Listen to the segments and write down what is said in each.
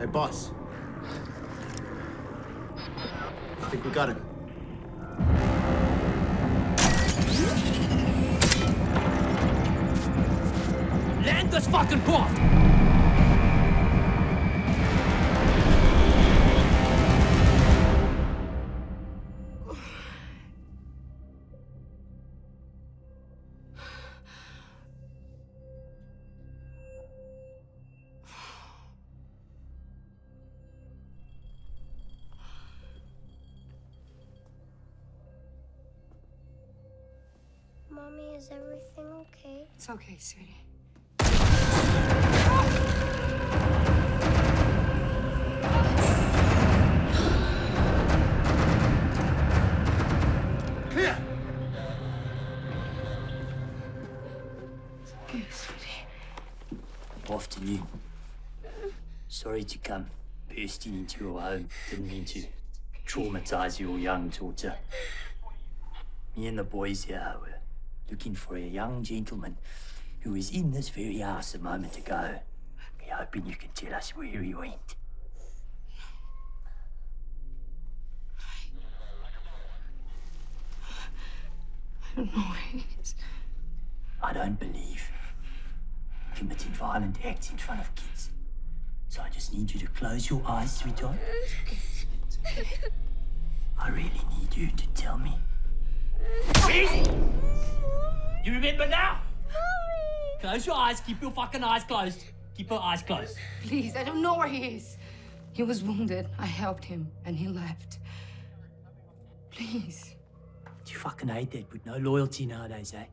Hey, boss. I think we got him. Land this fucking craft! Mommy, is everything okay? It's okay, sweetie. Here! Okay, sweetie. Afternoon. Sorry to come bursting into your home. Didn't mean to traumatize your young daughter. Me and the boys here were looking for a young gentleman who was in this very house a moment ago. We're hoping you can tell us where he went. I don't know where he is. I don't believe committing violent acts in front of kids. So I just need you to close your eyes, sweetheart. I really need you to tell me. Easy! You remember now? Close your eyes. Keep your fucking eyes closed. Keep your eyes closed. Please, I don't know where he is. He was wounded. I helped him, and he left. Please. You fucking hate that with no loyalty nowadays, eh?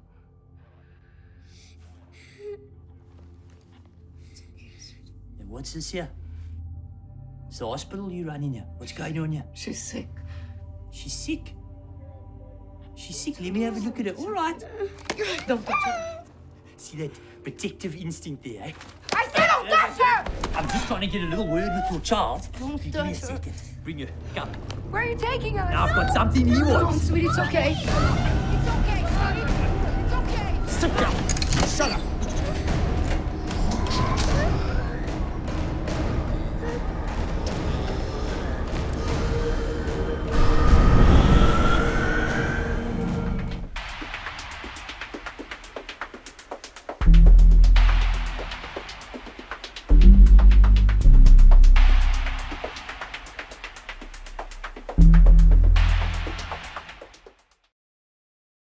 And what's this here? It's the hospital you running here. What's going on here? She's sick. She's sick. She's sick. Let me have a look at her. All right. Don't touch her. See that protective instinct there, eh? I said don't touch her! I'm just trying to get a little word with your child. Don't Give me a touch her. Bring her. Come. Where are you taking us? Now I've got something he Come on, wants. sweetie, it's okay. It's okay, sweetie. It's okay. Sit down. Shut up!